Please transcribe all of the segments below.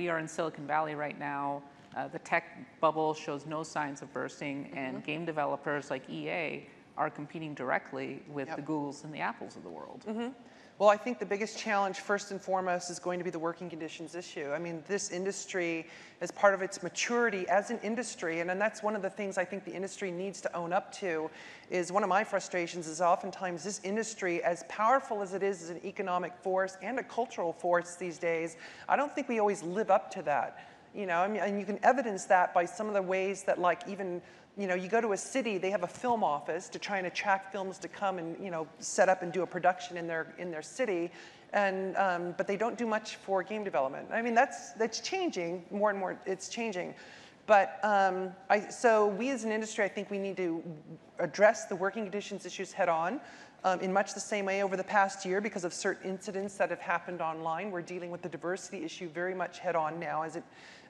we are in Silicon Valley right now. Uh, the tech bubble shows no signs of bursting, mm-hmm. and game developers like EA are competing directly with yep. the Googles and the Apples of the world. Mm-hmm. Well, I think the biggest challenge, first and foremost, is going to be the working conditions issue. I mean, this industry, as part of its maturity as an industry, and, and that's one of the things I think the industry needs to own up to, is one of my frustrations is oftentimes this industry, as powerful as it is as an economic force and a cultural force these days, I don't think we always live up to that. You know, I mean, and you can evidence that by some of the ways that, like, even you know, you go to a city, they have a film office to try and attract films to come and, you know, set up and do a production in their, in their city. And, um, but they don't do much for game development. I mean, that's, that's changing more and more, it's changing. But um, I, so we as an industry, I think we need to address the working conditions issues head on. Um, in much the same way over the past year because of certain incidents that have happened online. We're dealing with the diversity issue very much head on now as it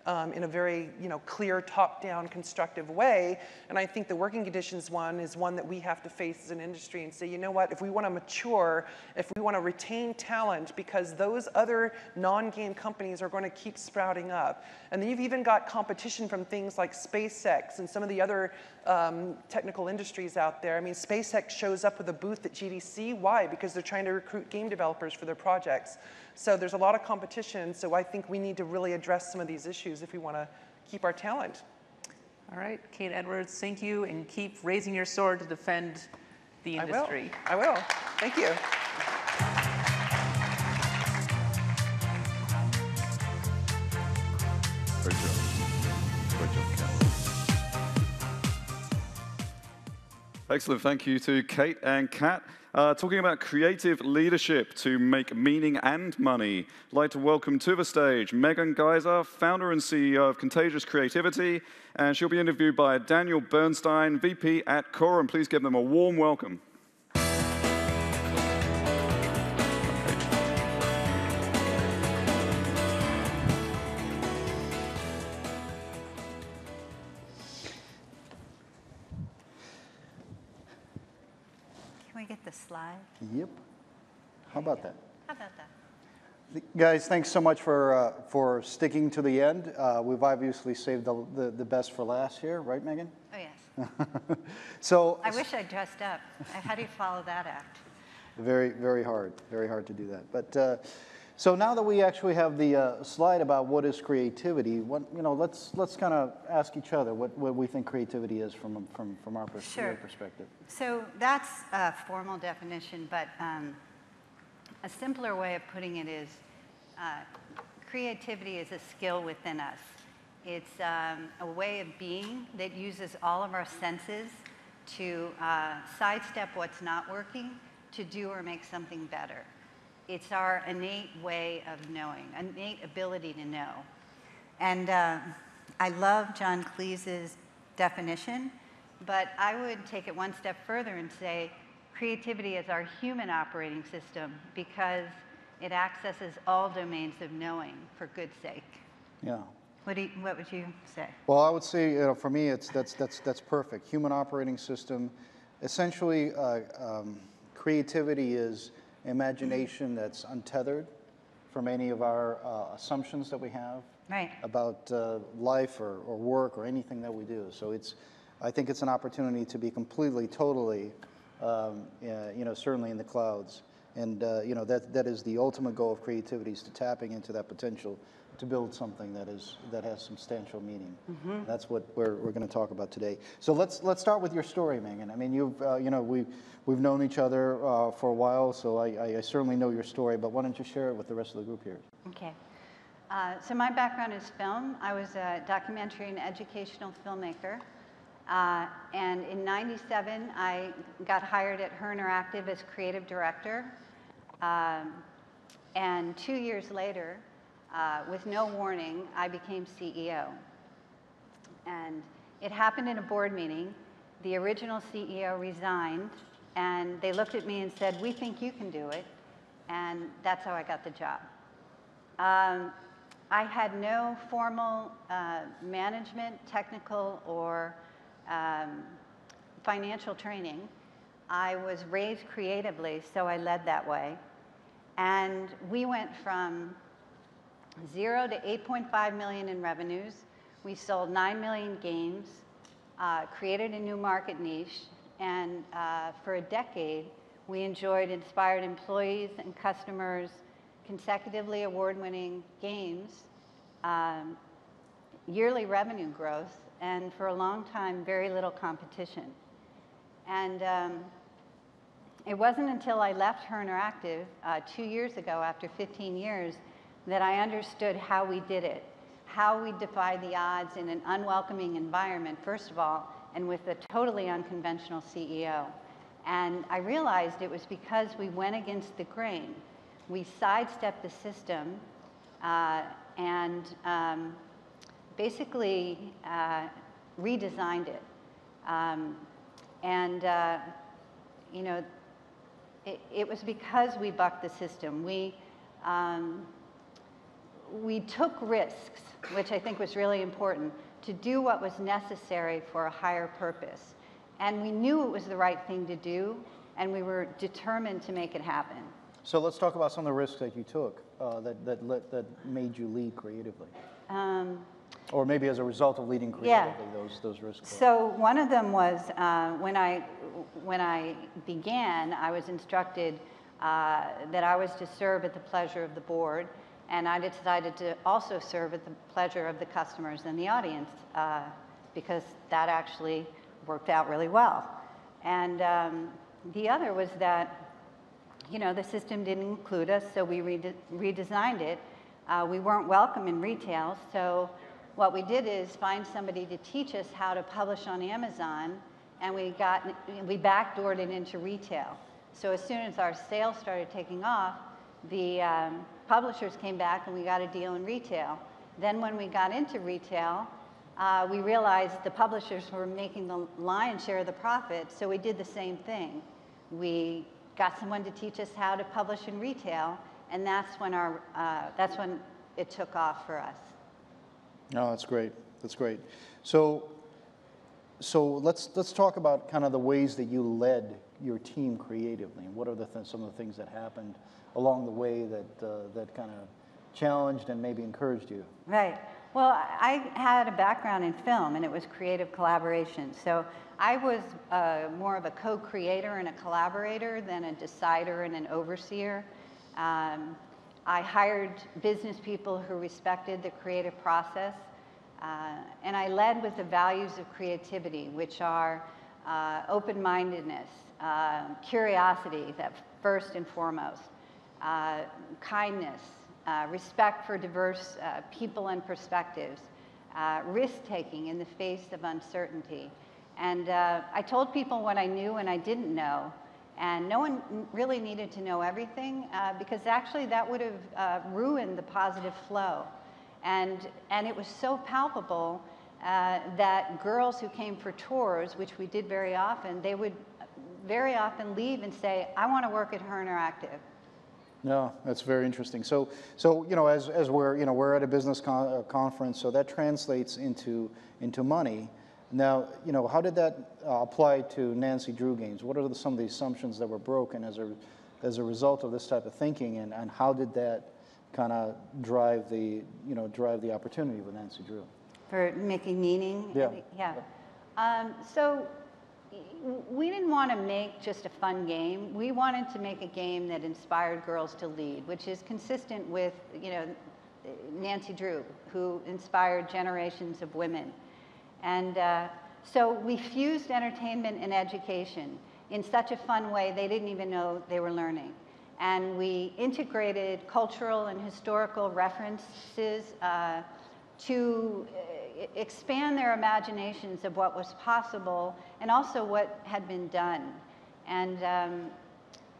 um, in a very you know, clear, top-down, constructive way. And I think the working conditions one is one that we have to face as an industry and say, you know what, if we want to mature, if we want to retain talent, because those other non-game companies are going to keep sprouting up. And then you've even got competition from things like SpaceX and some of the other um, technical industries out there. I mean, SpaceX shows up with a booth at GDC. Why? Because they're trying to recruit game developers for their projects. So there's a lot of competition. So I think we need to really address some of these issues if we want to keep our talent. All right, Kate Edwards, thank you, and keep raising your sword to defend the industry. I will. I will. Thank you. Great job. Great job, Kat. Excellent. Thank you to Kate and Kat. Uh, talking about creative leadership to make meaning and money. I'd like to welcome to the stage Megan Gaiser, founder and CEO of Contagious Creativity, and she'll be interviewed by Daniel Bernstein, VP at Quorum. Please give them a warm welcome. Yep. How about that? How about that? Guys, thanks so much for, uh, for sticking to the end. Uh, we've obviously saved the, the, the, best for last here, right, Megan? Oh, yes. so I wish I dressed up. How do you follow that act? Very, very hard. Very hard to do that. But uh, so now that we actually have the uh, slide about what is creativity, what, you know, let's, let's kind of ask each other what, what we think creativity is from, from, from our pers sure. perspective. So that's a formal definition, but um, a simpler way of putting it is uh, creativity is a skill within us. It's um, a way of being that uses all of our senses to uh, sidestep what's not working to do or make something better. It's our innate way of knowing, innate ability to know. And uh, I love John Cleese's definition, but I would take it one step further and say creativity is our human operating system because it accesses all domains of knowing for good sake. Yeah. What, you, what would you say? Well, I would say, you know, for me, it's, that's, that's, that's perfect. Human operating system. Essentially, uh, um, creativity is imagination that's untethered from any of our uh, assumptions that we have right. about uh, life or, or work or anything that we do. So it's, I think it's an opportunity to be completely, totally, um, you know, certainly in the clouds. And, uh, you know, that, that is the ultimate goal of creativity is to tapping into that potential to build something that is that has substantial meaning. Mm-hmm. That's what we're, we're going to talk about today. So let's let's start with your story, Megan. I mean, you've uh, you know we we've known each other uh, for a while, so I, I, certainly know your story. But why don't you share it with the rest of the group here? Okay. Uh, so my background is film. I was a documentary and educational filmmaker. Uh, and in 97, I got hired at Her Interactive as creative director. Um, and two years later, uh, with no warning, I became CEO. And it happened in a board meeting. The original CEO resigned, and they looked at me and said, We think you can do it. And that's how I got the job. Um, I had no formal uh, management, technical, or um, financial training. I was raised creatively, so I led that way. And we went from zero to 8.5 million in revenues. We sold 9 million games, uh, created a new market niche, and uh, for a decade, we enjoyed inspired employees and customers, consecutively award-winning games, um, yearly revenue growth, and for a long time, very little competition. And um, it wasn't until I left Her Interactive uh, two years ago, after 15 years, that I understood how we did it, how we defied the odds in an unwelcoming environment, first of all, and with a totally unconventional CEO. And I realized it was because we went against the grain. We sidestepped the system uh, and um, basically uh, redesigned it. Um, and, uh, you know, it, it, was because we bucked the system. We, um, we took risks, which I think was really important, to do what was necessary for a higher purpose. And we knew it was the right thing to do, and we were determined to make it happen. So let's talk about some of the risks that you took uh, that, that, that made you lead creatively. Um, or maybe as a result of leading creatively, yeah. those, those risks. So one of them was uh, when, I, when I began, I was instructed uh, that I was to serve at the pleasure of the board, and I decided to also serve at the pleasure of the customers and the audience uh, because that actually worked out really well. And um, the other was that, you know, the system didn't include us, so we rede redesigned it. Uh, we weren't welcome in retail, so what we did is find somebody to teach us how to publish on Amazon, and we got we backdoored it into retail. So as soon as our sales started taking off, the um, publishers came back and we got a deal in retail. Then when we got into retail, uh, we realized the publishers were making the lion's share of the profit, so we did the same thing. We got someone to teach us how to publish in retail, and that's when our uh, that's when it took off for us. No, that's great. That's great. So, so let's let's talk about kind of the ways that you led your team creatively, and what are the th- some of the things that happened along the way that uh, that kind of challenged and maybe encouraged you. Right. Well, I had a background in film, and it was creative collaboration. So I was uh, more of a co-creator and a collaborator than a decider and an overseer. Um, I hired business people who respected the creative process. Uh, and I led with the values of creativity, which are uh, open-mindedness, uh, curiosity, that first and foremost, uh, kindness, uh, respect for diverse uh, people and perspectives, risk-taking in the face of uncertainty. And I told people what I knew and I didn't know, and no one really needed to know everything uh, because actually that would have uh, ruined the positive flow. And, and it was so palpable uh, that girls who came for tours, which we did very often, they would very often leave and say, I want to work at Her Interactive. No, that's very interesting. So, so you know, as, as we're, you know, we're at a business con uh, conference, so that translates into, into money. Now, you know, how did that uh, apply to Nancy Drew games? What are the, some of the assumptions that were broken as a, as a result of this type of thinking, and, and how did that kind of drive the, you know, drive the opportunity with Nancy Drew? For making meaning? Yeah. Yeah. Um, so we didn't want to make just a fun game. We wanted to make a game that inspired girls to lead, which is consistent with, you know, Nancy Drew, who inspired generations of women. And uh, so we fused entertainment and education in such a fun way they didn't even know they were learning. And we integrated cultural and historical references uh, to uh, expand their imaginations of what was possible and also what had been done. And, um,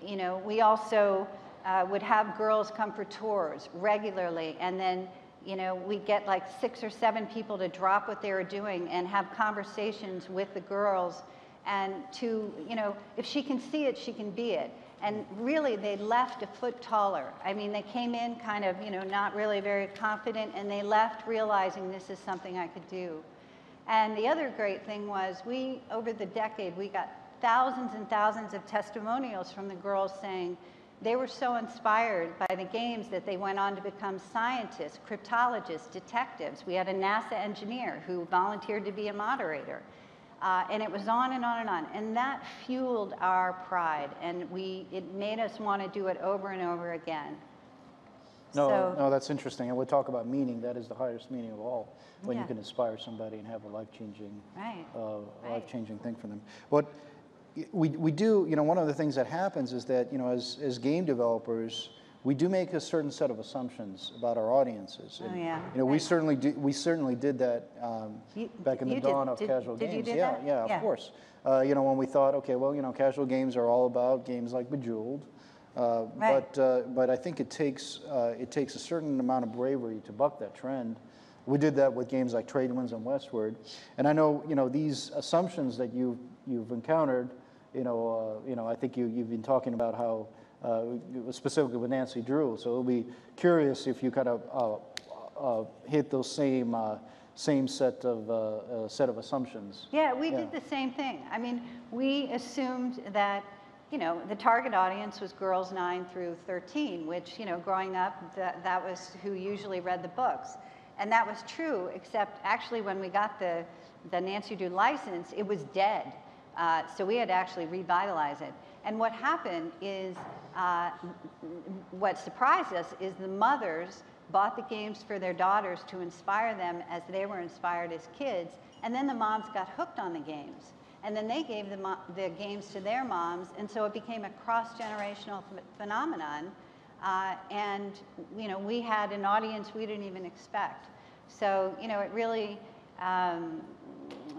you know, we also uh, would have girls come for tours regularly and then you know, we'd get like six or seven people to drop what they were doing and have conversations with the girls and to, you know, if she can see it, she can be it. And really, they left a foot taller. I mean, they came in kind of, you know, not really very confident, and they left realizing this is something I could do. And the other great thing was we, over the decade, we got thousands and thousands of testimonials from the girls saying, they were so inspired by the games that they went on to become scientists, cryptologists, detectives. We had a NASA engineer who volunteered to be a moderator. Uh, and it was on and on and on. And that fueled our pride. And we, it made us want to do it over and over again. No, So- no, that's interesting. And we'll talk about meaning. That is the highest meaning of all, when you can inspire somebody and have a life-changing, Right, uh, right. life-changing thing for them. But we, we do, you know, one of the things that happens is that, you know, as, as game developers, we do make a certain set of assumptions about our audiences. Oh, yeah, You know, we certainly do, we certainly did that um, You- back in the you did- dawn of did- casual did you games. yeah, that? yeah, Yeah. of course. Uh, you know, when we thought, okay, well, you know, casual games are all about games like Bejeweled. Uh, Right. But, uh, but I think it takes, uh, it takes a certain amount of bravery to buck that trend. We did that with games like Tradewinds and Westward. And I know, you know, these assumptions that you've, you've encountered, you know, uh, you know, I think you, you've been talking about how, uh, specifically with Nancy Drew. So it'll be curious if you kind of uh, uh, hit those same, uh, same set of, uh, set of assumptions. Yeah, we Yeah. did the same thing. I mean, we assumed that, you know, the target audience was girls 9 through 13, which, you know, growing up, that, that was who usually read the books. And that was true, except actually when we got the, the Nancy Drew license, it was dead. Uh, so we had to actually revitalize it. And what happened is, uh, what surprised us is the mothers bought the games for their daughters to inspire them as they were inspired as kids, and then the moms got hooked on the games. And then they gave the, the games to their moms, and so it became a cross-generational ph- phenomenon. Uh, and, you know, we had an audience we didn't even expect. So, you know, it really um,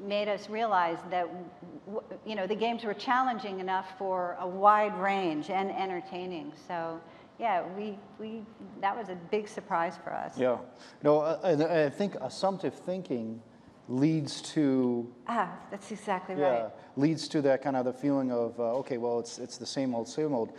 made us realize that, you know, the games were challenging enough for a wide range and entertaining. So, yeah, we, we, that was a big surprise for us. Yeah. No, uh, and I think assumptive thinking leads to Ah, that's exactly yeah right. leads to that kind of the feeling of uh, okay, well, it's it's the same old, same old.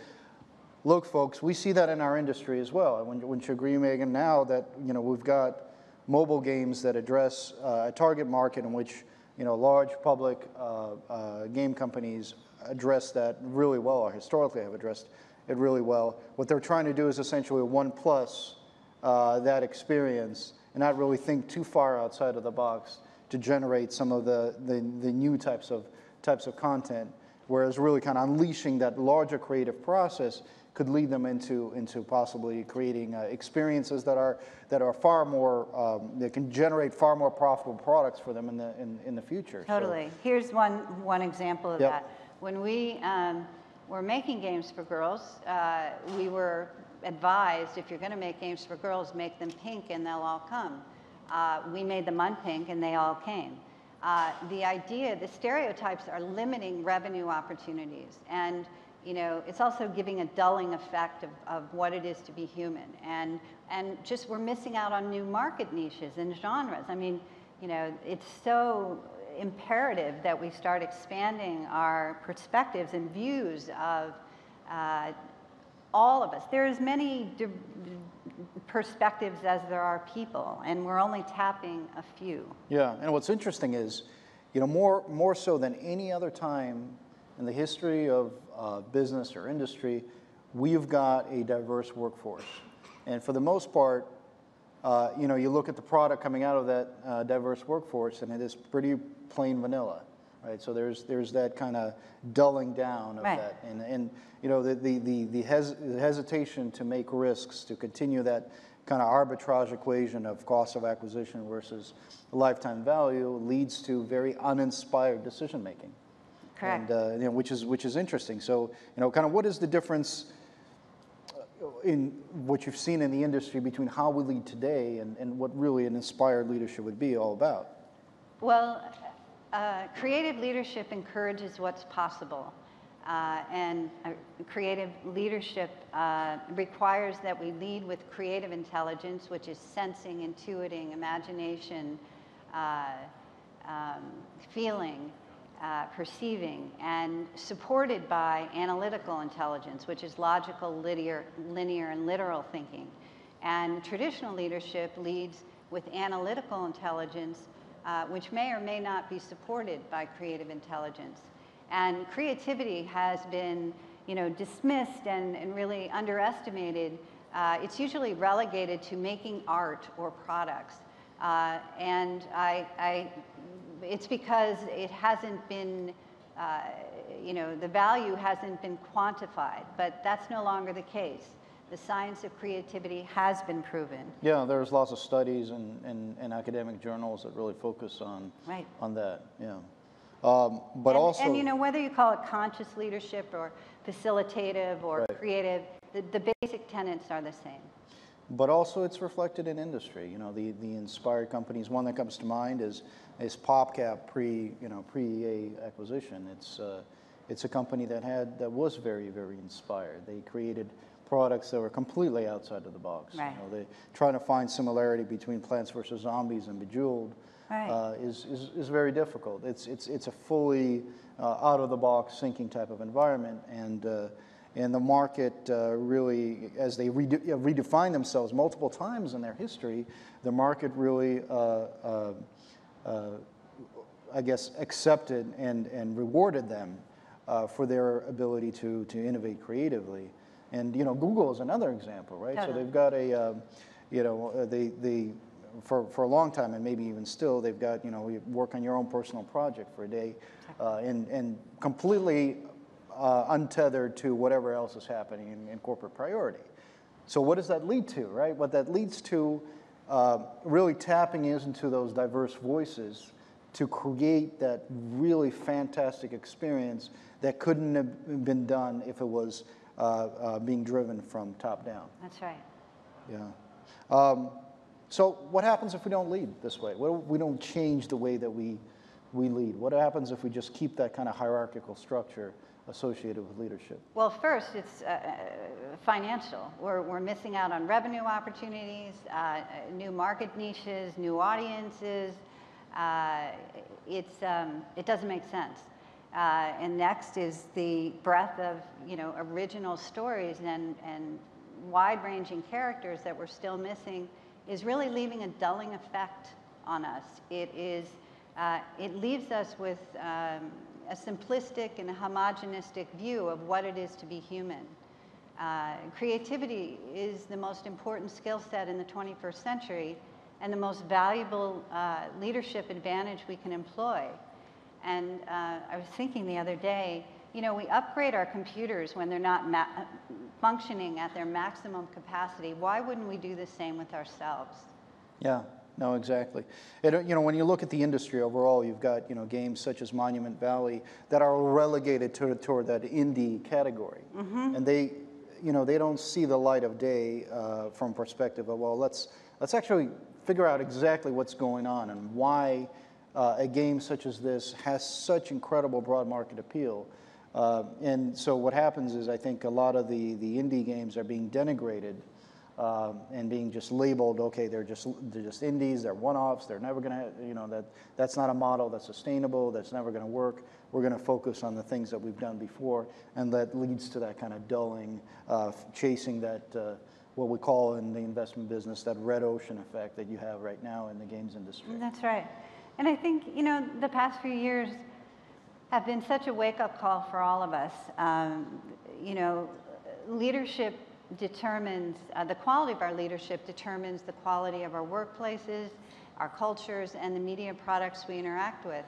Look, folks, we see that in our industry as well. And When, wouldn't you agree, Megan? Now that you know we've got mobile games that address uh, a target market in which you know large public uh, uh, game companies address that really well, or historically have addressed it really well. What they're trying to do is essentially one plus uh, that experience and not really think too far outside of the box to generate some of the, the, the new types of, types of content, whereas really kind of unleashing that larger creative process could lead them into, into possibly creating uh, experiences that are, that are far more, um, that can generate far more profitable products for them in the, in, in the future. So- Totally. Here's one, one example of Yep. that. When we um, were making games for girls, uh, we were advised if you're going to make games for girls, make them pink and they'll all come. Uh, we made them unpink and they all came. Uh, the idea, the stereotypes are limiting revenue opportunities. And you know, it's also giving a dulling effect of, of what it is to be human. And, and just we're missing out on new market niches and genres. I mean, you know, it's so imperative that we start expanding our perspectives and views of uh, all of us. There is many perspectives as there are people, and we're only tapping a few. Yeah, and what's interesting is, you know, more, more so than any other time in the history of uh, business or industry, we've got a diverse workforce. And for the most part, uh, you know, you look at the product coming out of that uh, diverse workforce, and it is pretty plain vanilla, right? So there's there's that kind of dulling down of Right. that, and and you know the the the, the, hes- the hesitation to make risks to continue that kind of arbitrage equation of cost of acquisition versus lifetime value leads to very uninspired decision making. Correct. And, uh, you know, which is which is interesting. So, you know, kind of what is the difference uh, in what you've seen in the industry between how we lead today and, and what really an inspired leadership would be all about? Well, uh, creative leadership encourages what's possible. Uh, and uh, creative leadership uh, requires that we lead with creative intelligence, which is sensing, intuiting, imagination, uh, um, feeling, uh, perceiving, and supported by analytical intelligence, which is logical, linear, linear, and literal thinking. And traditional leadership leads with analytical intelligence, uh, which may or may not be supported by creative intelligence. And creativity has been you know, dismissed and, and really underestimated, uh, it's usually relegated to making art or products. Uh, and I, I, it's because it hasn't been, uh, you know, the value hasn't been quantified, but that's no longer the case. The science of creativity has been proven. Yeah, there's lots of studies and, and, academic journals that really focus on Right. on that. Yeah, um, but and, also and you know, whether you call it conscious leadership or facilitative or Right. creative, the, the basic tenets are the same. But also, it's reflected in industry. You know, the, the inspired companies. One that comes to mind is is PopCap pre you know pre EA acquisition. It's uh, it's a company that had that was very very inspired. They created products that were completely outside of the box. Right. You know, they trying to find similarity between Plants vs Zombies and Bejeweled. Right. Uh, is, is, is very difficult. It's, it's, it's a fully uh, out of the box thinking type of environment. And, uh, and the market uh, really, as they rede- uh, redefine themselves multiple times in their history, the market really, uh, uh, uh, I guess, accepted and, and rewarded them uh, for their ability to, to innovate creatively. And you know, Google is another example, right? So they've got a, uh, you know, they, they for, for a long time, and maybe even still, they've got, you know, you work on your own personal project for a day uh, and, and completely uh, untethered to whatever else is happening in, in corporate priority. So, what does that lead to, right? What that leads to uh, really tapping into those diverse voices to create that really fantastic experience that couldn't have been done if it was uh, uh, being driven from top down. That's right. Yeah. Um, so what happens if we don't lead this way? What if we don't change the way that we, we lead? What happens if we just keep that kind of hierarchical structure associated with leadership? Well, first, it's uh, financial. We're, we're missing out on revenue opportunities, uh, new market niches, new audiences. Uh, it's, um, it doesn't make sense. Uh, and next is the breadth of, you know, original stories and, and wide-ranging characters that we're still missing is really leaving a dulling effect on us. It is, uh, it leaves us with um, a simplistic and a homogenistic view of what it is to be human. Uh, creativity is the most important skill set in the 21st century and the most valuable uh, leadership advantage we can employ. And uh, I was thinking the other day, you know, we upgrade our computers when they're not ma- functioning at their maximum capacity. Why wouldn't we do the same with ourselves? Yeah, no, exactly. And, uh, you know, when you look at the industry overall, you've got, you know, games such as Monument Valley that are relegated to, toward that indie category. And they, you know, they don't see the light of day uh, from perspective of, well, let's, let's actually figure out exactly what's going on and why uh, a game such as this has such incredible broad market appeal. Uh, and so what happens is I think a lot of the, the indie games are being denigrated um, and being just labeled, okay, they're just they're just indies, they're one-offs, they're never going to, you know, that that's not a model that's sustainable, that's never going to work. We're going to focus on the things that we've done before, and that leads to that kind of dulling, uh, chasing that uh, what we call in the investment business that red ocean effect that you have right now in the games industry. That's right. And I think, you know, the past few years have been such a wake-up call for all of us. Um, you know, leadership determines, uh, the quality of our leadership determines the quality of our workplaces, our cultures, and the media products we interact with.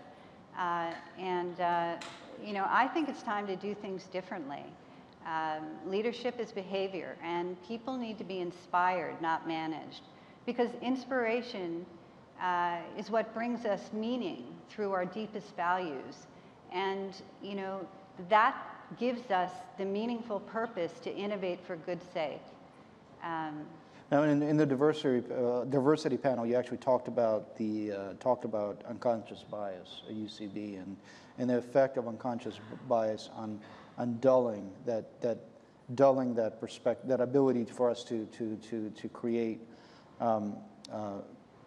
Uh, and, uh, you know, I think it's time to do things differently. Um, leadership is behavior, and people need to be inspired, not managed. Because inspiration uh, is what brings us meaning through our deepest values. And, you know, that gives us the meaningful purpose to innovate for good sake. Um, Now, in, in the diversity uh, diversity panel, you actually talked about the uh, talked about unconscious bias, at UCB, and and the effect of unconscious bias on on dulling that that dulling that perspective, that ability for us to to to to create um, uh,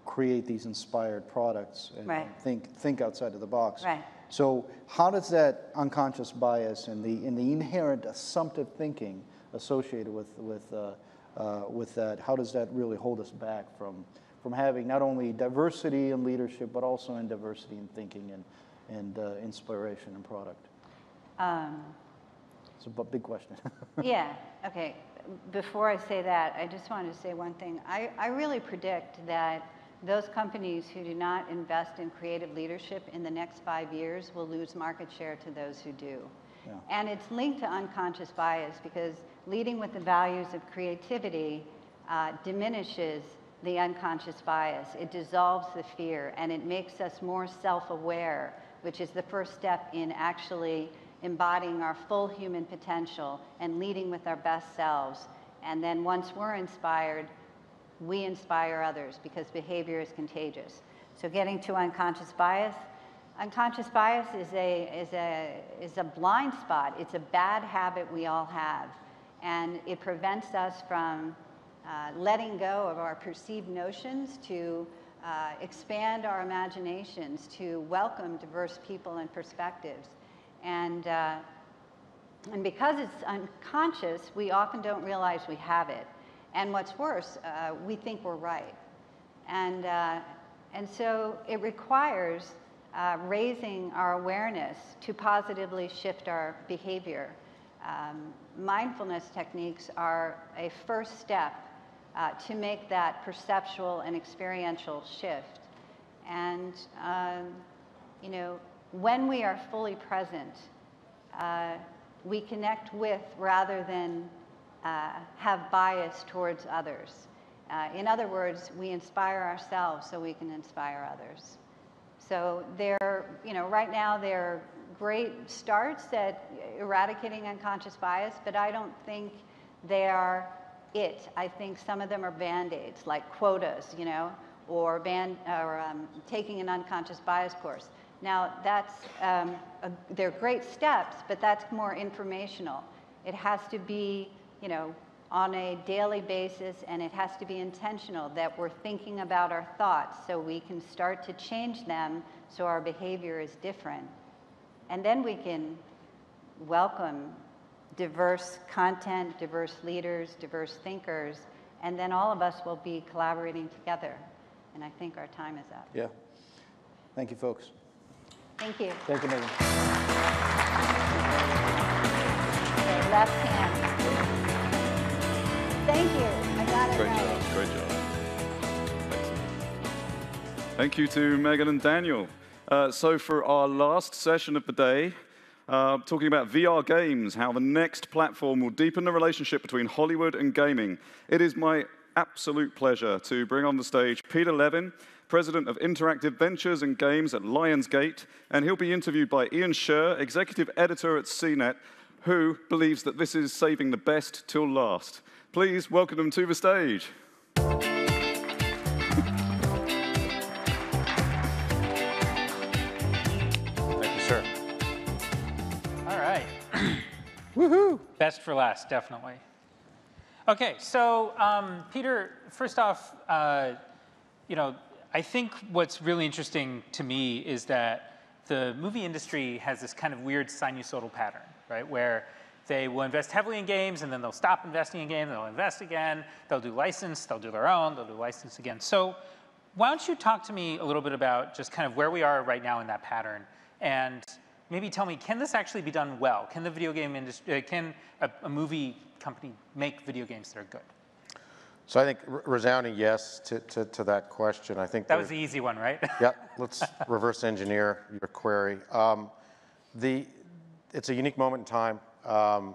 create these inspired products and Right. think think outside of the box. Right. So, how does that unconscious bias and the and the inherent assumptive thinking associated with with uh, uh, with that, how does that really hold us back from from having not only diversity in leadership, but also in diversity in thinking and and uh, inspiration and product? Um, It's a big question. Yeah, okay. Before I say that, I just wanted to say one thing. I, I really predict that those companies who do not invest in creative leadership in the next five years will lose market share to those who do. Yeah. And it's linked to unconscious bias because leading with the values of creativity uh, diminishes the unconscious bias. It dissolves the fear and it makes us more self-aware, which is the first step in actually embodying our full human potential and leading with our best selves. And then once we're inspired, we inspire others because behavior is contagious. So getting to unconscious bias, unconscious bias is a, is a, is a blind spot. It's a bad habit we all have. And it prevents us from uh, letting go of our perceived notions to uh, expand our imaginations, to welcome diverse people and perspectives. And, uh, and because it's unconscious, we often don't realize we have it. And what's worse, uh, we think we're right. And, uh, and so it requires uh, raising our awareness to positively shift our behavior. Um, mindfulness techniques are a first step uh, to make that perceptual and experiential shift. And, um, you know, when we are fully present, uh, we connect with rather than uh, have bias towards others. Uh, in other words, we inspire ourselves so we can inspire others. So there, you know, right now there are great starts at eradicating unconscious bias, but I don't think they are it. I think some of them are band-aids, like quotas, you know, or, band, or um, taking an unconscious bias course. Now, that's, um, a, they're great steps, but that's more informational. It has to be, you know, on a daily basis, and it has to be intentional that we're thinking about our thoughts so we can start to change them so our behavior is different. And then we can welcome diverse content, diverse leaders, diverse thinkers, and then all of us will be collaborating together. And I think our time is up. Yeah. Thank you, folks. Thank you. Thank you, Megan. Okay, left hand. Thank you. I got it Great right. job, great job. Excellent. Thank you to Megan and Daniel. Uh, so for our last session of the day, uh, talking about VR games, how the next platform will deepen the relationship between Hollywood and gaming. It is my absolute pleasure to bring on the stage Peter Levin, President of Interactive Ventures and Games at Lionsgate, and he'll be interviewed by Ian Sherr, Executive Editor at CNET, who believes that this is saving the best till last. Please welcome them to the stage. Thank you, sir. All right. Woohoo! Best for last, definitely. Okay, so um, Peter, first off, uh, you know, I think what's really interesting to me is that the movie industry has this kind of weird sinusoidal pattern, right? Where they will invest heavily in games and then they'll stop investing in games, they'll invest again, they'll do license, they'll do their own, they'll do license again. So why don't you talk to me a little bit about just kind of where we are right now in that pattern and maybe tell me, can this actually be done well? Can the video game industry, uh, can a, a movie company make video games that are good? So I think resounding yes to, to, to that question. I think That was the easy one, right? yeah. Let's reverse engineer your query. Um, the it's a unique moment in time. Um,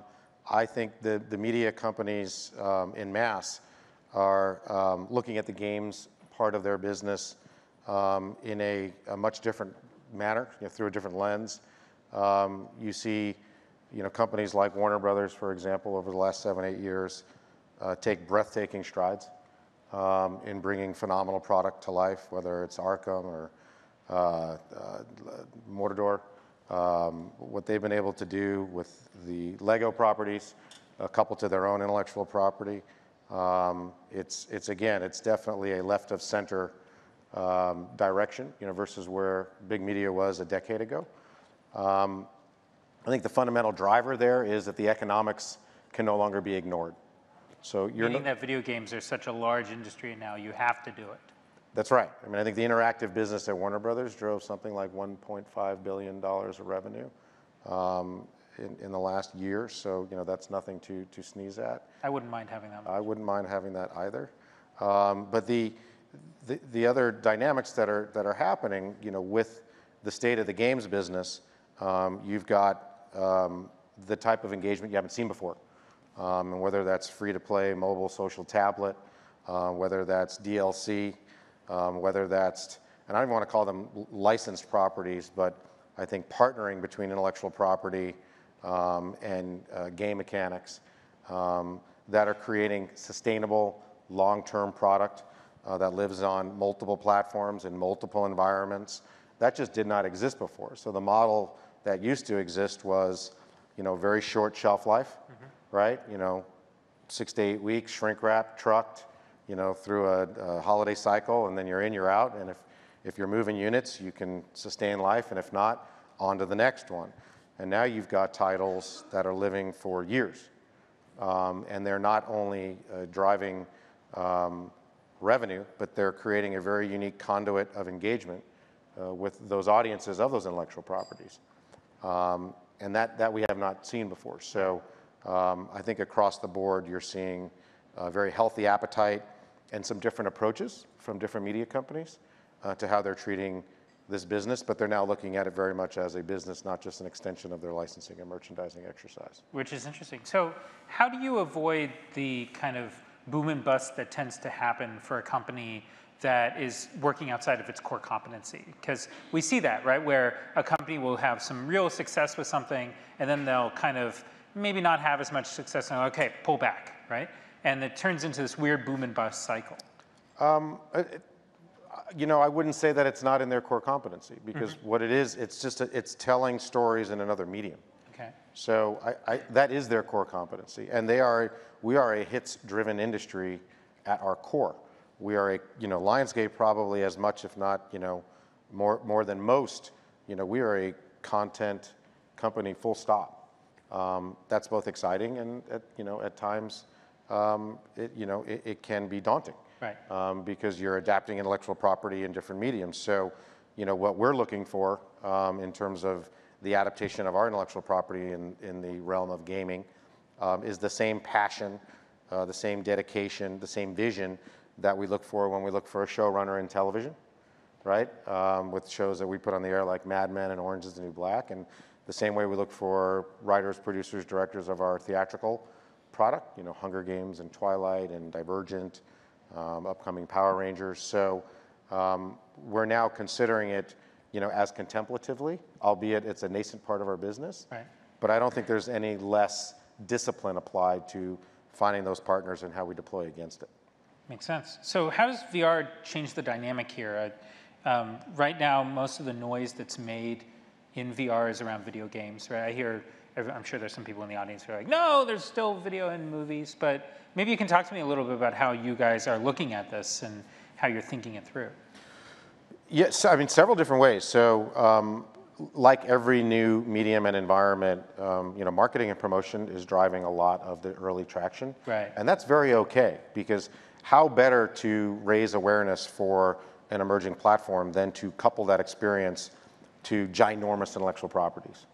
I think the the media companies um, in mass are um, looking at the games part of their business um, in a, a much different manner, you know, through a different lens. Um, you see, you know, companies like Warner Brothers, for example, over the last seven, eight years, uh, take breathtaking strides um, in bringing phenomenal product to life, whether it's Arkham or uh, uh. Um, what they've been able to do with the Lego properties, uh, coupled to their own intellectual property, um, it's, it's again, it's definitely a left of center um, direction, you know, versus where big media was a decade ago. Um, I think the fundamental driver there is that the economics can no longer be ignored. So you're Meaning no- that video games are such a large industry now, you have to do it. That's right. I mean, I think the interactive business at Warner Brothers drove something like 1.5 billion dollars of revenue, um, in, the last year, so you know that's nothing to, to sneeze at. I wouldn't mind having that. I wouldn't mind having that either. Um, but the, the, the other dynamics that are, that are happening, you know, with the state of the games business, um, you've got um, the type of engagement you haven't seen before. Um, and whether that's free to play, mobile, social tablet, uh, whether that's DLC, um, whether that's, and I don't even want to call them licensed properties, but I think partnering between intellectual property um, and uh, game mechanics um, that are creating sustainable long-term product uh, that lives on multiple platforms in multiple environments. That just did not exist before. So the model that used to exist was, you know, very short shelf life, right? You know, six to eight weeks, shrink wrap, trucked, you know, through a, a holiday cycle, and then you're in, you're out. And if, if you're moving units, you can sustain life, and if not, on to the next one. And now you've got titles that are living for years. Um, and they're not only uh, driving um, revenue, but they're creating a very unique conduit of engagement uh, with those audiences of those intellectual properties. Um, and that, that we have not seen before. So um, I think across the board, you're seeing a very healthy appetite and some different approaches from different media companies uh, to how they're treating this business, but they're now looking at it very much as a business, not just an extension of their licensing and merchandising exercise. Which is interesting. So, how do you avoid the kind of boom and bust that tends to happen for a company that is working outside of its core competency? Because we see that, right? Where a company will have some real success with something, and then they'll kind of maybe not have as much success, and okay, pull back, right? And it turns into this weird boom and bust cycle. Um, it, you know, I wouldn't say that it's not in their core competency because what it is, it's just a, it's telling stories in another medium. Okay. So I, I, that is their core competency, and they are we are a hits-driven industry at our core. We are a you know Lionsgate probably as much, if not you know more more than most. You know we are a content company, full stop. Um, that's both exciting and at, you know at times um, it you know it, it can be daunting Right. um, because you're adapting intellectual property in different mediums. So, you know, what we're looking for um, in terms of the adaptation of our intellectual property in, in the realm of gaming um, is the same passion, uh, the same dedication, the same vision that we look for when we look for a showrunner in television, right? Um, with shows that we put on the air like Mad Men and Orange is the New Black, and the same way we look for writers, producers, directors of our theatrical product, you know, Hunger Games and Twilight and Divergent, um, upcoming Power Rangers. So um, we're now considering it, you know, as contemplatively, albeit it's a nascent part of our business. Right. But I don't think there's any less discipline applied to finding those partners and how we deploy against it. Makes sense. So, how does VR change the dynamic here? Uh, um, right now, most of the noise that's made in VR is around video games, right? I hear, I'm sure there's some people in the audience who are like, no, there's still video in movies. But maybe you can talk to me a little bit about how you guys are looking at this and how you're thinking it through. Yes, I mean, several different ways. So, um, like every new medium and environment, um, you know, marketing and promotion is driving a lot of the early traction. Right. And that's very okay because how better to raise awareness for an emerging platform than to couple that experience to ginormous intellectual properties,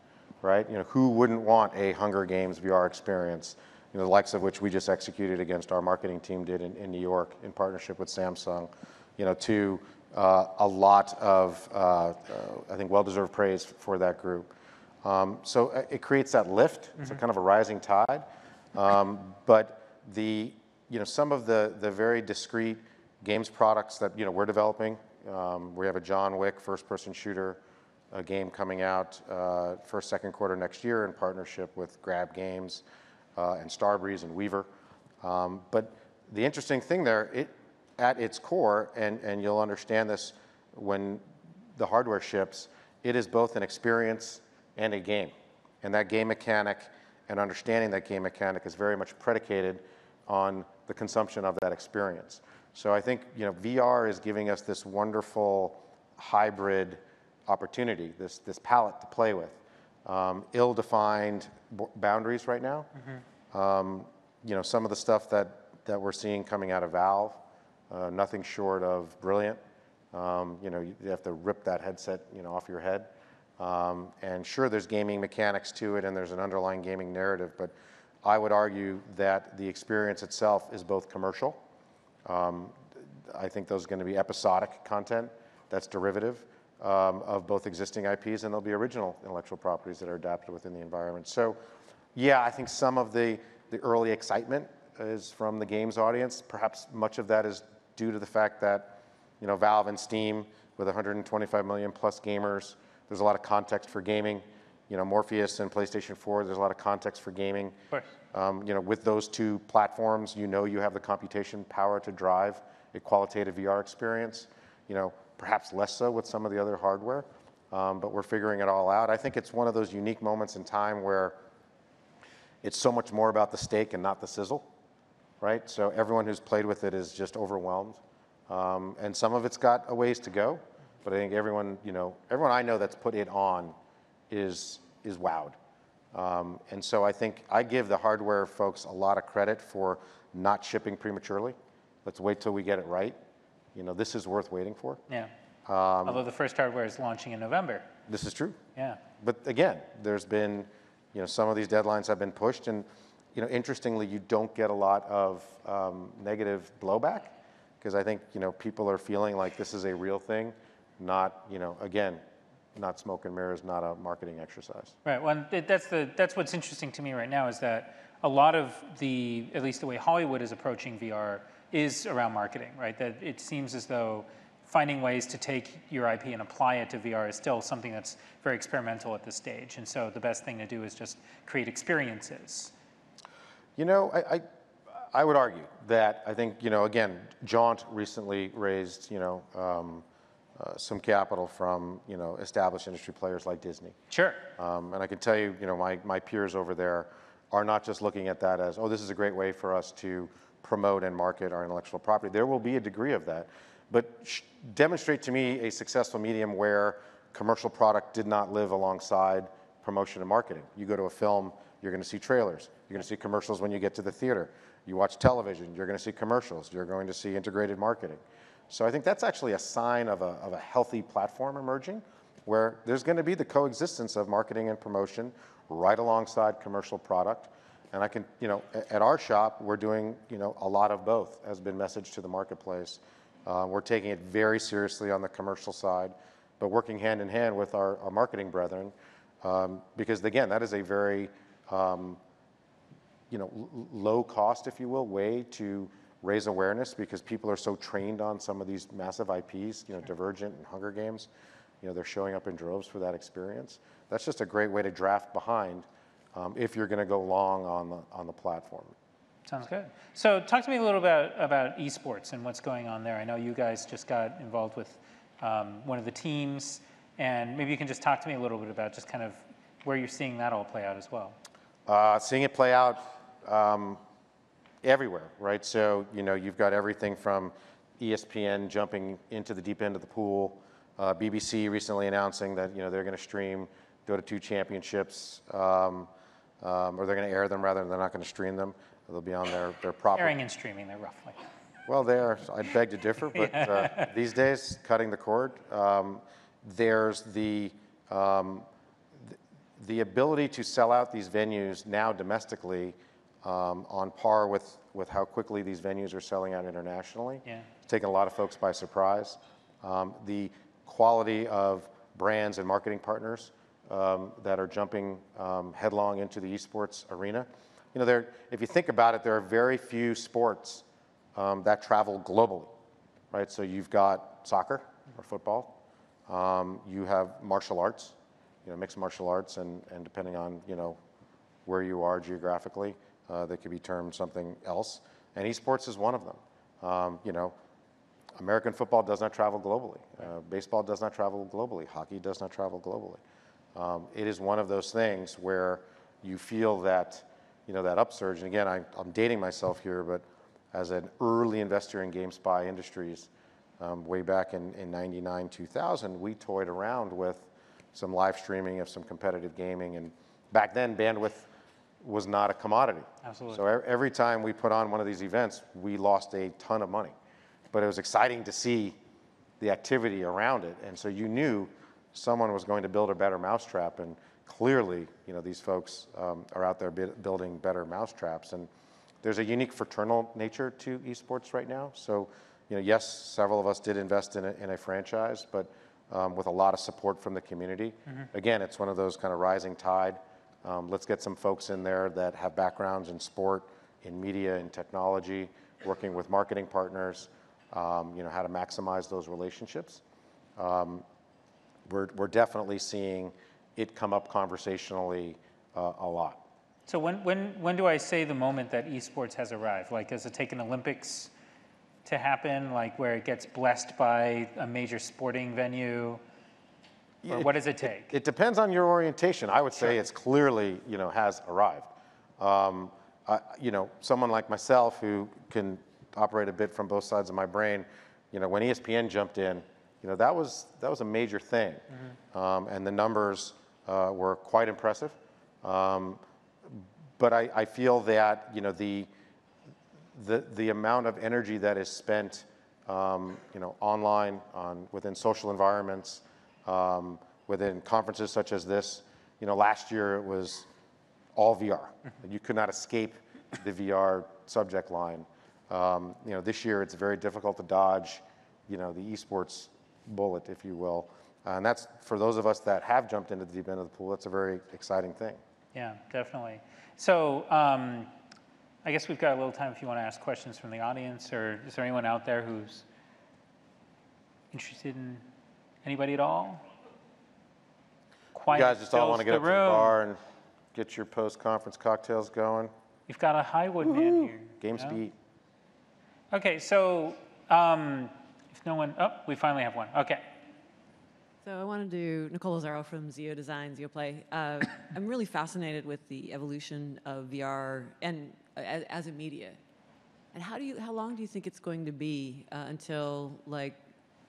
right? You know, who wouldn't want a Hunger Games VR experience, you know, the likes of which we just executed against our marketing team did in, in New York in partnership with Samsung, you know, to uh, a lot of, uh, uh, I think, well-deserved praise for that group. Um, so uh, it creates that lift. It's a kind of a rising tide. Um, but the, you know, some of the, the very discrete games products that, you know, we're developing, um, we have a John Wick first-person shooter a game coming out uh, first, second quarter next year in partnership with Grab Games uh, and Starbreeze and Weaver. Um, but the interesting thing there, it, at its core, and, and you'll understand this when the hardware ships, it is both an experience and a game. And that game mechanic and understanding that game mechanic is very much predicated on the consumption of that experience. So I think you know VR is giving us this wonderful hybrid opportunity, this, this palette to play with. Um, ill-defined boundaries right now. Um, you know, some of the stuff that, that we're seeing coming out of Valve, uh, nothing short of brilliant. Um, you know, you have to rip that headset, you know, off your head. Um, and sure, there's gaming mechanics to it and there's an underlying gaming narrative, but I would argue that the experience itself is both commercial. Um, I think those are going to be episodic content that's derivative um, of both existing IPs and there'll be original intellectual properties that are adapted within the environment. So, yeah, I think some of the, the early excitement is from the games audience. Perhaps much of that is due to the fact that, you know, Valve and Steam with 125 million plus gamers, there's a lot of context for gaming. You know, Morpheus and PlayStation 4, there's a lot of context for gaming. Um, you know, with those two platforms, you know you have the computation power to drive a qualitative VR experience. You know, perhaps less so with some of the other hardware, um, but we're figuring it all out. I think it's one of those unique moments in time where it's so much more about the steak and not the sizzle, right? So everyone who's played with it is just overwhelmed, um, and some of it's got a ways to go. But I think everyone, you know, everyone I know that's put it on is is wowed. Um, and so I think I give the hardware folks a lot of credit for not shipping prematurely. Let's wait till we get it right. You know, this is worth waiting for. Yeah. Um, Although the first hardware is launching in November. This is true. Yeah. But again, there's been, you know, some of these deadlines have been pushed, and you know, interestingly, you don't get a lot of um, negative blowback because I think you know people are feeling like this is a real thing, not you know, again, not smoke and mirrors, not a marketing exercise. Right. Well, that's the that's what's interesting to me right now is that a lot of the at least the way Hollywood is approaching VR is around marketing, right? That it seems as though finding ways to take your IP and apply it to VR is still something that's very experimental at this stage. And so the best thing to do is just create experiences. You know, I, I, I would argue that I think, you know, again, Jaunt recently raised, you know, um, uh, some capital from, you know, established industry players like Disney. Sure. Um, and I can tell you, you know, my, my peers over there are not just looking at that as, oh, this is a great way for us to promote and market our intellectual property. There will be a degree of that. But demonstrate to me a successful medium where commercial product did not live alongside promotion and marketing. You go to a film, you're going to see trailers. You're going to see commercials when you get to the theater. You watch television, you're going to see commercials. You're going to see integrated marketing. So I think that's actually a sign of a, of a healthy platform emerging where there's going to be the coexistence of marketing and promotion right alongside commercial product. And I can, you know, at our shop, we're doing, you know, a lot of both has been messaged to the marketplace. Uh, we're taking it very seriously on the commercial side, but working hand in hand with our, our marketing brethren, um, because again, that is a very, um, you know, l- low cost, if you will, way to raise awareness because people are so trained on some of these massive IPs, you know, Divergent and Hunger Games. You know, they're showing up in droves for that experience. That's just a great way to draft behind um, if you're going to go long on the on the platform. Sounds good. So talk to me a little bit about esports and what's going on there. I know you guys just got involved with um, one of the teams, and maybe you can just talk to me a little bit about just kind of where you're seeing that all play out as well. Uh, seeing it play out um, everywhere, right? So, you know, you've got everything from ESPN jumping into the deep end of the pool, uh, BBC recently announcing that, you know, they're going to stream Dota 2 championships, um, um, or they're going to air them rather than they're not going to stream them. They'll be on their, their proper. Airing and streaming, they're roughly. Well, there, I'd beg to differ, but uh, these days, cutting the cord, um, there's the, um, th- the ability to sell out these venues now domestically um, on par with, with how quickly these venues are selling out internationally. Yeah. It's taken a lot of folks by surprise. Um, the quality of brands and marketing partners um, that are jumping um, headlong into the esports arena. You know, there, if you think about it, there are very few sports um, that travel globally, right? So you've got soccer or football. Um, you have martial arts, you know, mixed martial arts, and, and depending on, you know, where you are geographically, uh, they could be termed something else. And esports is one of them. Um, you know, American football does not travel globally. Uh, baseball does not travel globally. Hockey does not travel globally. Um, it is one of those things where you feel that, you know, that upsurge. And again, I, I'm dating myself here, but as an early investor in GameSpy Industries, um, way back in, in 99, 2000, we toyed around with some live streaming of some competitive gaming. And back then, bandwidth was not a commodity. Absolutely. So every time we put on one of these events, we lost a ton of money. But it was exciting to see the activity around it. And so you knew someone was going to build a better mousetrap, and clearly, you know, these folks um, are out there bu- building better mousetraps. And there's a unique fraternal nature to esports right now. So, you know, yes, several of us did invest in a, in a franchise, but um, with a lot of support from the community. Again, it's one of those kind of rising tide. Um, let's get some folks in there that have backgrounds in sport, in media, in technology, working with marketing partners, um, you know, how to maximize those relationships. Um, we're, we're definitely seeing it come up conversationally uh, a lot. So when, when, when do I say the moment that esports has arrived? Like, does it take an Olympics to happen, like where it gets blessed by a major sporting venue? Or what does it take? It depends on your orientation. I would say it's clearly, you know, has arrived. Um, I, you know, someone like myself who can operate a bit from both sides of my brain, you know, when ESPN jumped in, you know, that was that was a major thing, um, and the numbers uh, were quite impressive. Um, but I, I feel that you know the the, the amount of energy that is spent, um, you know, online, on, within social environments, um, within conferences such as this. You know, last year it was all VR. You could not escape the VR subject line. Um, you know, this year it's very difficult to dodge, you know, the esports bullet, if you will. and that's for those of us that have jumped into the deep end of the pool. That's a very exciting thing. Yeah, definitely. So um, I guess we've got a little time if you want to ask questions from the audience, or is there anyone out there who's interested in anybody at all? Quiet You guys just all want to get up to the bar and get your post-conference cocktails going. You've got a Highwood man here. Game speed. Okay, so um, no one, oh, we finally have one. Okay. So I want to do Nicole Lazzaro from XEODesign, Zio Play. Uh, I'm really fascinated with the evolution of VR and uh, as, as a media. And how do you, how long do you think it's going to be uh, until like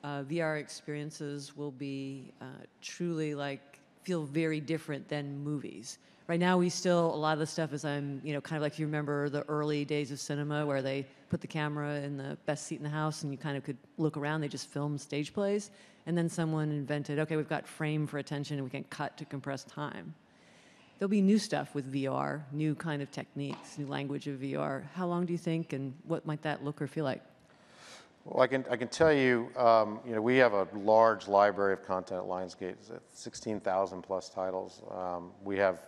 uh, VR experiences will be uh, truly like feel very different than movies? Right now, we still a lot of the stuff is I'm you know kind of like you remember the early days of cinema where they put the camera in the best seat in the house and you kind of could look around. They just filmed stage plays, and then someone invented okay, we've got frame for attention and we can cut to compress time. There'll be new stuff with VR, new kind of techniques, new language of VR. How long do you think, and what might that look or feel like? Well, I can, I can tell you, um, you know, we have a large library of content at Lionsgate, 16,000 plus titles. Um, we have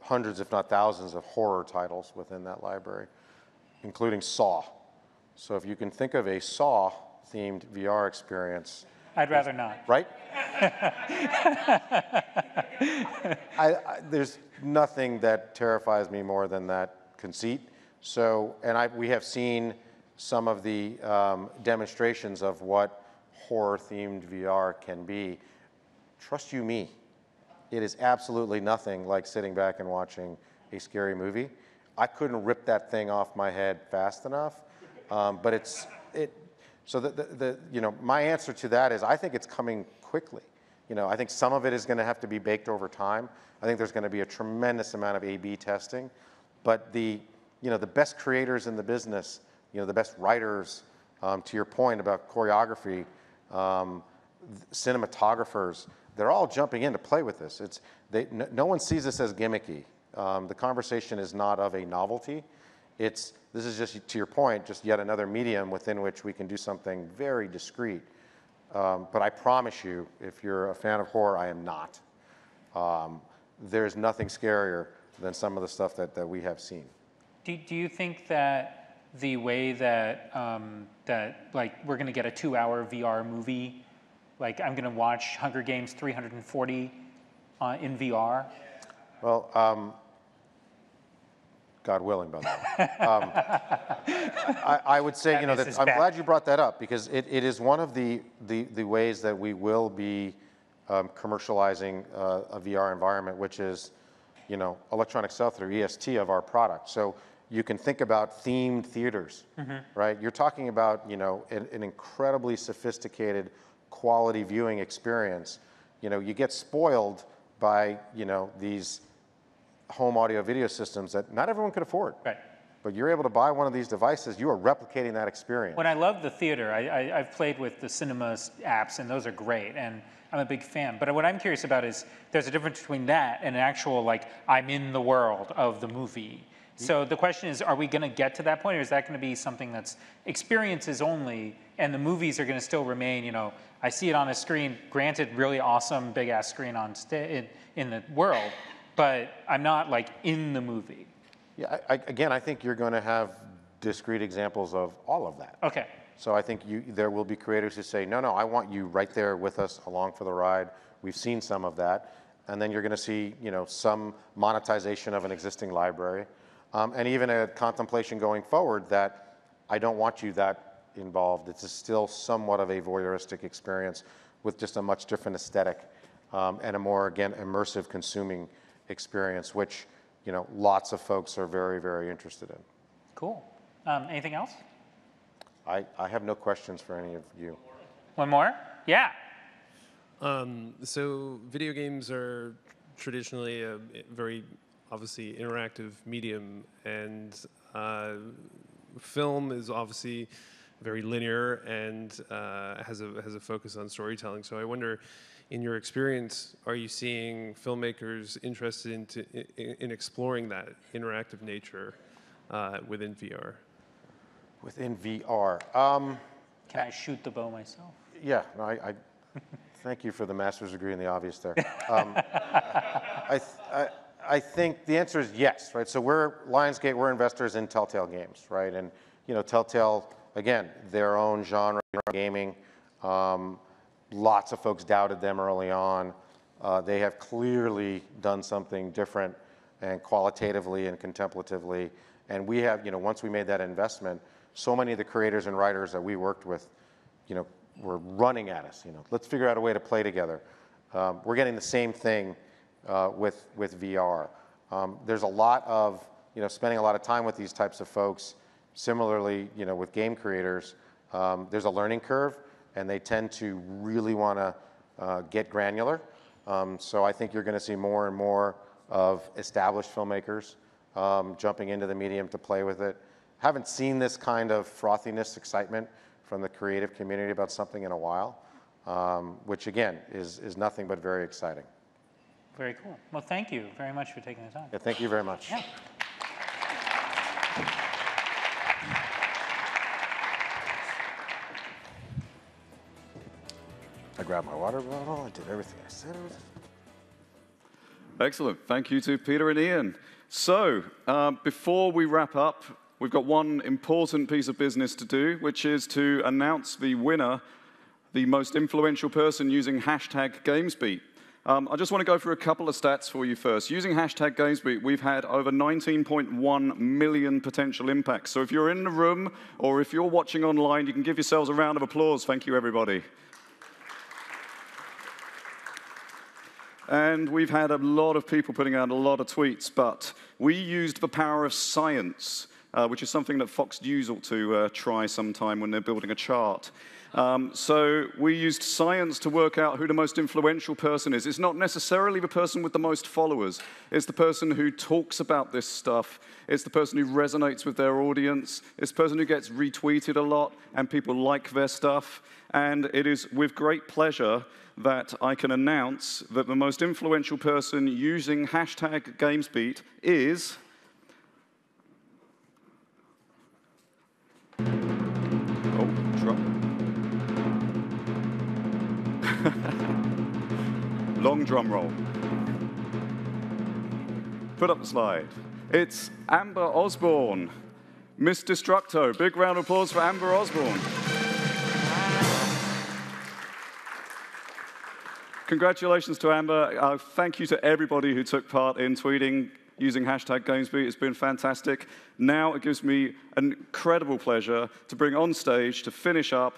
hundreds, if not thousands, of horror titles within that library, including Saw. So if you can think of a Saw-themed VR experience, I'd rather not. right? I, I, there's nothing that terrifies me more than that conceit. So, and I, we have seen some of the um, demonstrations of what horror-themed VR can be. Trust you me, it is absolutely nothing like sitting back and watching a scary movie. I couldn't rip that thing off my head fast enough, um, but it's it. So the, the, the you know my answer to that is I think it's coming quickly. You know I think some of it is going to have to be baked over time. I think there's going to be a tremendous amount of A/B testing, but the you know the best creators in the business, you know the best writers. Um, to your point about choreography, um, cinematographers, they're all jumping in to play with this. It's, they, no, no one sees this as gimmicky. Um, the conversation is not of a novelty. It's, this is just, to your point, just yet another medium within which we can do something very discreet. Um, but I promise you, if you're a fan of horror, I am not. Um, there's nothing scarier than some of the stuff that, that we have seen. Do, do you think that the way that um, that like we're going to get a two-hour VR movie, like I'm going to watch Hunger Games 340 uh, in VR? Well, um, God willing, by the way. Um, I, I would say, That you know, that I'm back. glad you brought that up because it, it is one of the, the, the ways that we will be um, commercializing uh, a VR environment, which is, you know, electronic sell-through, EST of our product. So you can think about themed theaters, right? You're talking about, you know, an, an incredibly sophisticated quality viewing experience. You know, you get spoiled by, you know, these home audio video systems that not everyone could afford. Right. but you're able to buy one of these devices, you are replicating that experience. When I love the theater, I, I, I've played with the cinema apps, and those are great, and I'm a big fan. But what I'm curious about is there's a difference between that and an actual, like, I'm in the world of the movie. Mm-hmm. So the question is, are we going to get to that point, or is that going to be something that's experiences only, and the movies are going to still remain? You know, I see it on a screen. Granted, really awesome big ass screen on sta- in, in the world, but I'm not like in the movie. Yeah, I, I, again, I think you're going to have discrete examples of all of that. Okay. So I think you, there will be creators who say, no, no, I want you right there with us along for the ride. We've seen some of that. And then you're going to see, you know, some monetization of an existing library. Um, and even a contemplation going forward that I don't want you that involved. It's still somewhat of a voyeuristic experience with just a much different aesthetic um, and a more, again, immersive consuming experience, which, you know, lots of folks are very, very interested in. Cool. Um, anything else? I, I have no questions for any of you. One more? Yeah. Um, so video games are traditionally a very obviously interactive medium, and uh, film is obviously very linear and uh, has a has a focus on storytelling. So I wonder, in your experience, are you seeing filmmakers interested into, in, in exploring that interactive nature uh, within VR? Within VR, um, Can I shoot the bow myself? yeah, no, I, I thank you for the master's degree in the obvious there. Um, I, th- I, I think the answer is yes, right? So we're Lionsgate, we're investors in Telltale Games, right? And you know, Telltale, again, their own genre gaming. Um, lots of folks doubted them early on. Uh, they have clearly done something different and qualitatively and contemplatively. And we have, you know, once we made that investment, so many of the creators and writers that we worked with, you know, were running at us. You know, let's figure out a way to play together. Um, we're getting the same thing uh, with with VR. Um, there's a lot of, you know, spending a lot of time with these types of folks. Similarly, you know, with game creators, um, there's a learning curve, and they tend to really want to uh, get granular. Um, so I think you're going to see more and more of established filmmakers um, jumping into the medium to play with it. Haven't seen this kind of frothiness, excitement from the creative community about something in a while, um, which again is, is nothing but very exciting. Very cool. Well, thank you very much for taking the time. Yeah, thank you very much. Yeah. Grabbed my water bottle. I did everything I said. Excellent. Thank you to Peter and Ian. So, uh, before we wrap up, we've got one important piece of business to do, which is to announce the winner, the most influential person using hashtag GamesBeat. Um, I just want to go through a couple of stats for you first. Using hashtag GamesBeat, we've had over 19.1 million potential impacts. So if you're in the room or if you're watching online, you can give yourselves a round of applause. Thank you, everybody. And we've had a lot of people putting out a lot of tweets, but we used the power of science, uh, which is something that Fox News ought to uh, try sometime when they're building a chart. Um, so we used science to work out who the most influential person is. It's not necessarily the person with the most followers. It's the person who talks about this stuff. It's the person who resonates with their audience. It's the person who gets retweeted a lot and people like their stuff. And it is with great pleasure that I can announce that the most influential person using hashtag GamesBeat is. Oh. Long drum roll. Put up the slide. It's Amber Osborne, Miss Destructo. Big round of applause for Amber Osborne. Congratulations to Amber. Uh, thank you to everybody who took part in tweeting using hashtag GamesBeat. It's been fantastic. Now it gives me an incredible pleasure to bring on stage to finish up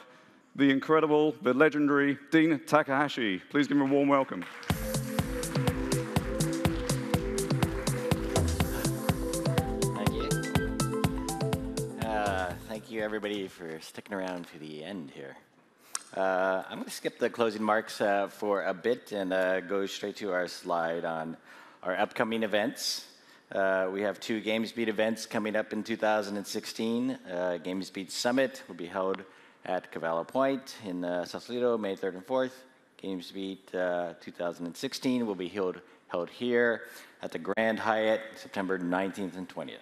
the incredible, the legendary Dean Takahashi. Please give him a warm welcome. Thank you. Uh, thank you, everybody, for sticking around to the end here. Uh, I'm going to skip the closing marks uh, for a bit and uh, go straight to our slide on our upcoming events. Uh, we have two GamesBeat events coming up in 2016. Uh, GamesBeat Summit will be held at Cavallo Point in uh, Sausalito, May 3rd and 4th. GamesBeat uh, 2016 will be held, held here at the Grand Hyatt, September 19th and 20th.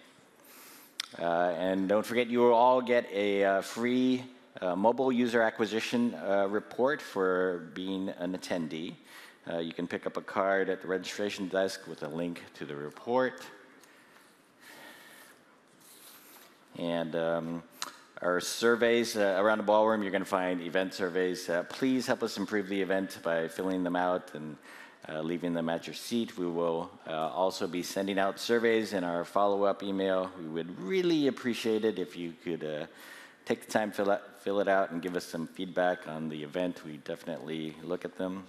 Uh, and don't forget, you will all get a free uh, mobile user acquisition uh, report for being an attendee. Uh, you can pick up a card at the registration desk with a link to the report. And um, our surveys uh, around the ballroom, you're going to find event surveys. Uh, please help us improve the event by filling them out and uh, leaving them at your seat. We will also be sending out surveys in our follow-up email. We would really appreciate it if you could take the time, to fill, out, fill it out, and give us some feedback on the event. We definitely look at them.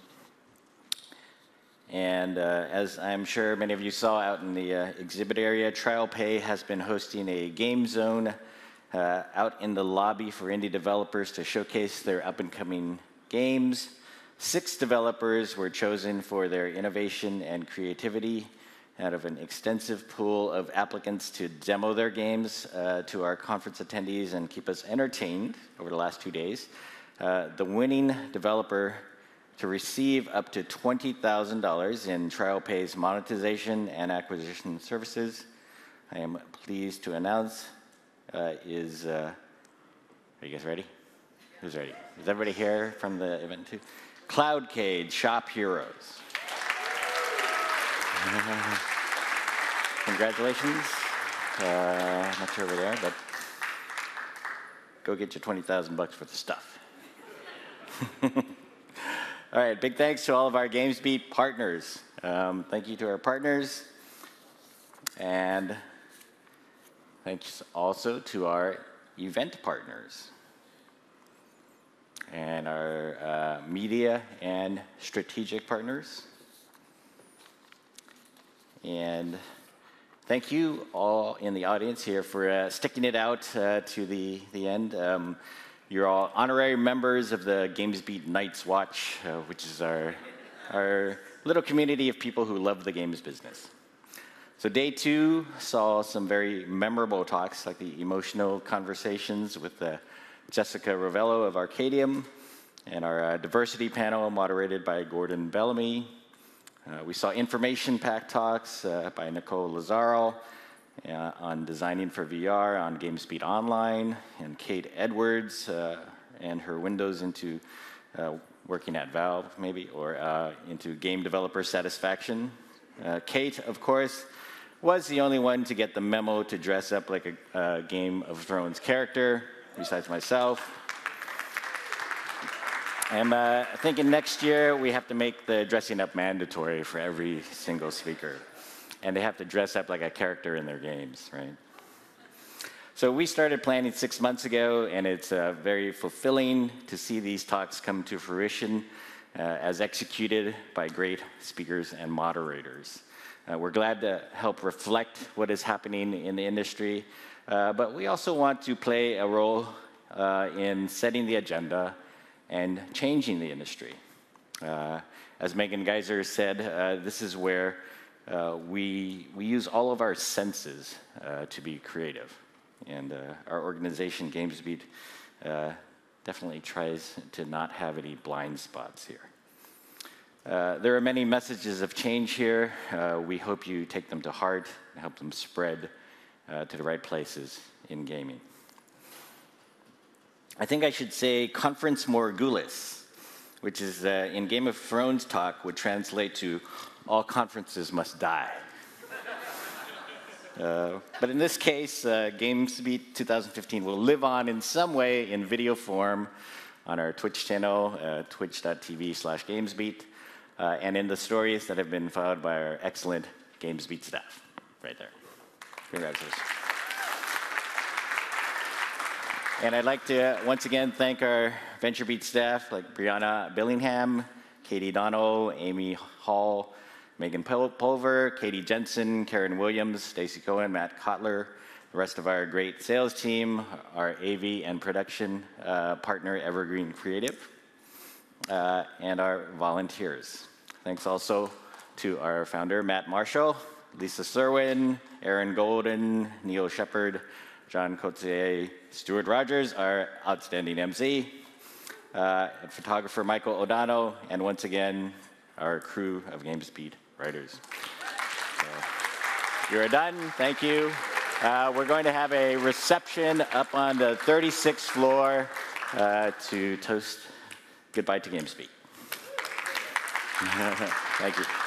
And uh, as I'm sure many of you saw out in the uh, exhibit area, TrialPay has been hosting a game zone uh, out in the lobby for indie developers to showcase their up and coming games. Six developers were chosen for their innovation and creativity out of an extensive pool of applicants to demo their games uh, to our conference attendees and keep us entertained over the last two days. Uh, the winning developer to receive up to $20,000 in TrialPay's monetization and acquisition services. I am pleased to announce uh, is, uh, are you guys ready? Who's ready? Is everybody here from the event too? Cloudcade Shop Heroes. Congratulations. Uh, not sure where they are, but go get your 20,000 bucks worth of stuff. All right, big thanks to all of our GamesBeat partners. Um, thank you to our partners. And thanks also to our event partners and our uh, media and strategic partners. And thank you all in the audience here for uh, sticking it out uh, to the, the end. Um, you're all honorary members of the GamesBeat Night's Watch, uh, which is our, our little community of people who love the games business. So day two saw some very memorable talks, like the emotional conversations with uh, Jessica Rovello of Arkadium, and our uh, diversity panel moderated by Gordon Bellamy. Uh, we saw information pack talks uh, by Nicole Lazzaro, uh, on designing for VR on GamesBeat Online, and Kate Edwards uh, and her windows into uh, working at Valve, maybe, or into game developer satisfaction. Kate, of course, was the only one to get the memo to dress up like a, a Game of Thrones character, besides myself. I'm uh, thinking next year we have to make the dressing up mandatory for every single speaker and they have to dress up like a character in their games, right? So we started planning six months ago, and it's uh, very fulfilling to see these talks come to fruition uh, as executed by great speakers and moderators. Uh, we're glad to help reflect what is happening in the industry, uh, but we also want to play a role uh, in setting the agenda and changing the industry. Uh, as Megan Gaiser said, this is where uh, we, we use all of our senses uh, to be creative. And uh, our organization, GamesBeat, uh, definitely tries to not have any blind spots here. Uh, there are many messages of change here. Uh, we hope you take them to heart and help them spread to the right places in gaming. I think I should say conference morghulis, which is in Game of Thrones talk would translate to all conferences must die. Uh, but in this case, uh, GamesBeat 2015 will live on in some way in video form on our Twitch channel, uh, twitch.tv slash GamesBeat, uh, and in the stories that have been followed by our excellent GamesBeat staff. Right there. Congratulations. And I'd like to once again thank our VentureBeat staff like Brianna Billingham, Katie Donnell, Amy Hall, Megan Pulver, Katie Jensen, Karen Williams, Stacy Cohen, Matt Kotler, the rest of our great sales team, our AV and production uh, partner, Evergreen Creative, uh, and our volunteers. Thanks also to our founder, Matt Marshall, Lisa Serwin, Aaron Golden, Neil Shepard, John Koetsier, Stewart Rogers, our outstanding MC, uh, photographer Michael O'Donnell, and once again, our crew of GamesBeat writers. So, you're done. Thank you. Uh, we're going to have a reception up on the 36th floor uh, to toast goodbye to GamesBeat. Thank you.